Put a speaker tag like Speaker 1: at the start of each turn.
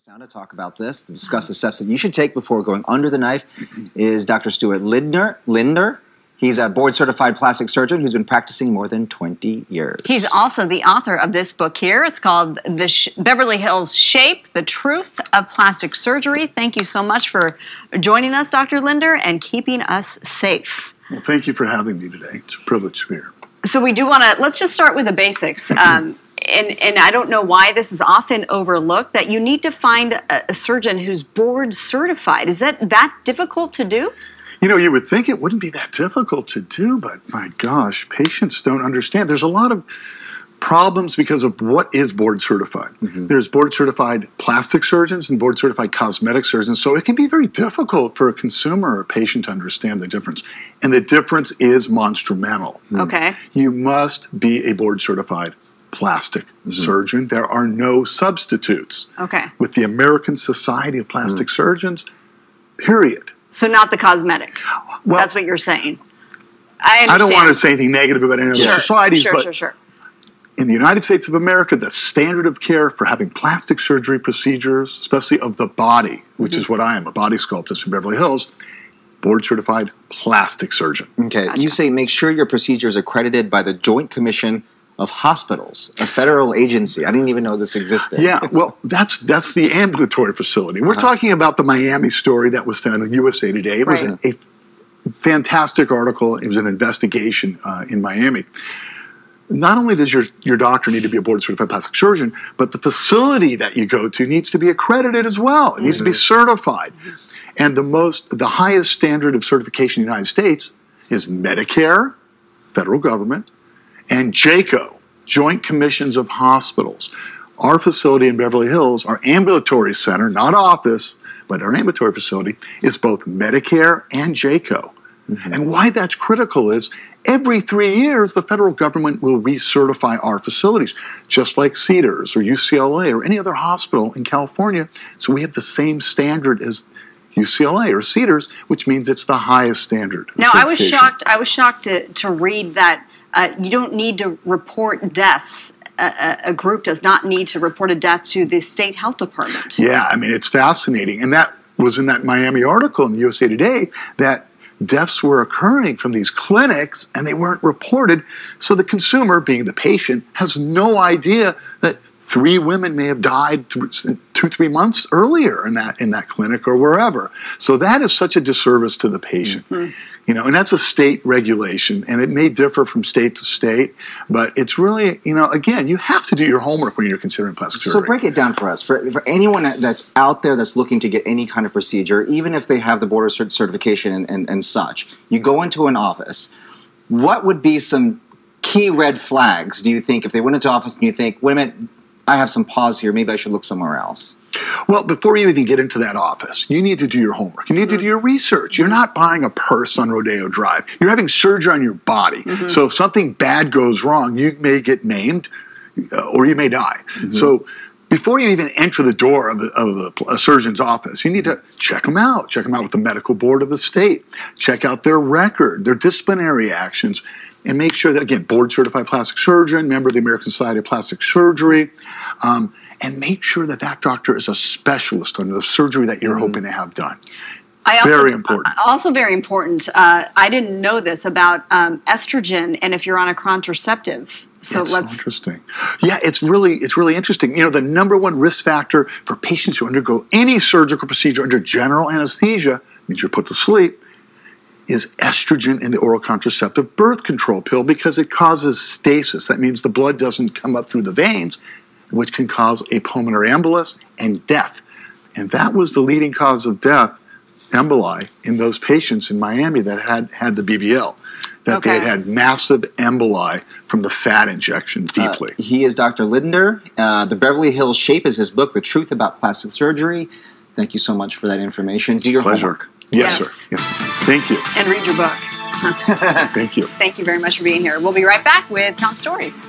Speaker 1: us now to talk about this, to discuss the steps that you should take before going under the knife, is Dr. Stuart Lindner. Linder. He's a board certified plastic surgeon who's been practicing more than 20 years.
Speaker 2: He's also the author of this book here. It's called The Sh- Beverly Hills Shape The Truth of Plastic Surgery. Thank you so much for joining us, Dr. Linder, and keeping us safe.
Speaker 3: Well, thank you for having me today. It's a privilege to be here.
Speaker 2: So, we do want to, let's just start with the basics. Um, and, and I don't know why this is often overlooked that you need to find a, a surgeon who's board certified. Is that that difficult to do?
Speaker 3: You know, you would think it wouldn't be that difficult to do, but my gosh, patients don't understand. There's a lot of problems because of what is board certified. Mm-hmm. There's board certified plastic surgeons and board certified cosmetic surgeons, so it can be very difficult for a consumer or a patient to understand the difference. And the difference is monstrumental.
Speaker 2: Okay.
Speaker 3: You must be a board certified plastic mm-hmm. surgeon. There are no substitutes.
Speaker 2: Okay.
Speaker 3: With the American Society of Plastic mm-hmm. Surgeons, period.
Speaker 2: So not the cosmetic. Well, that's what you're saying. I,
Speaker 3: I don't want to say anything negative about any other
Speaker 2: sure,
Speaker 3: societies,
Speaker 2: sure,
Speaker 3: but
Speaker 2: sure, sure.
Speaker 3: in the United States of America, the standard of care for having plastic surgery procedures, especially of the body, which mm-hmm. is what I am, a body sculptist in Beverly Hills, board certified plastic surgeon.
Speaker 1: Okay, gotcha. you say make sure your procedure is accredited by the Joint Commission of hospitals, a federal agency. I didn't even know this existed.
Speaker 3: Yeah, well, that's that's the ambulatory facility. We're uh-huh. talking about the Miami story that was found in USA Today. It was right. a, a, fantastic article. It was an investigation uh, in Miami. Not only does your, your doctor need to be a board certified plastic surgeon, but the facility that you go to needs to be accredited as well. It needs mm-hmm. to be mm-hmm. certified. And the most the highest standard of certification in the United States is Medicare, federal government, and JCAHO, Joint Commissions of Hospitals. Our facility in Beverly Hills, our ambulatory center, not office, but our ambulatory facility, is both Medicare and JCAHO. Mm-hmm. And why that's critical is every three years, the federal government will recertify our facilities, just like Cedars or UCLA or any other hospital in California. So we have the same standard as UCLA or Cedars, which means it's the highest standard.
Speaker 2: Now, I was shocked. I was shocked to, to read that uh, you don't need to report deaths. A, a, group does not need to report a death to the state health department.
Speaker 3: Yeah, I mean, it's fascinating. And that was in that Miami article in the USA Today that deaths were occurring from these clinics and they weren't reported. So the consumer, being the patient, has no idea that three women may have died two, three months earlier in that in that clinic or wherever. So that is such a disservice to the patient. Mm-hmm. You know, and that's a state regulation, and it may differ from state to state, but it's really, you know, again, you have to do your homework when you're considering plastic surgery.
Speaker 1: So break it down for us. For, for anyone that's out there that's looking to get any kind of procedure, even if they have the board certification and, and, and such, you go into an office. What would be some key red flags, do you think, if they went into office and you think, wait a minute, I have some pause here, maybe I should look somewhere else?
Speaker 3: Well, before you even get into that office, you need to do your homework. You need to do your research. You're not buying a purse on Rodeo Drive. You're having surgery on your body. Mm-hmm. So if something bad goes wrong, you may get maimed uh, or you may die. Mm-hmm. So before you even enter the door of, a, of a, a, surgeon's office, you need to check them out. Check them out with the medical board of the state. Check out their record, their disciplinary actions, and make sure that, again, board certified plastic surgeon, member of the American Society of Plastic Surgery. Um, and make sure that that doctor is a specialist on the surgery that you're mm-hmm. hoping to have done.
Speaker 2: Also,
Speaker 3: very important.
Speaker 2: Also, very important. Uh, I didn't know this about um, estrogen, and if you're on a contraceptive.
Speaker 3: So That's let's. So interesting. Yeah, it's really it's really interesting. You know, the number one risk factor for patients who undergo any surgical procedure under general anesthesia means you're put to sleep is estrogen in the oral contraceptive birth control pill because it causes stasis. That means the blood doesn't come up through the veins which can cause a pulmonary embolus and death. And that was the leading cause of death, emboli, in those patients in Miami that had had the BBL. That okay. they had had massive emboli from the fat injection uh, deeply.
Speaker 1: Uh, he is Dr. Linder. Uh, the Beverly Hills Shape is his book, The Truth About Plastic Surgery. Thank you so much for that information. Do your
Speaker 3: Pleasure.
Speaker 1: homework.
Speaker 3: Yes, yes, sir. Yes. Thank you.
Speaker 2: And read your book.
Speaker 3: Thank you.
Speaker 2: Thank you very much for being here. We'll be right back with Tom Stories.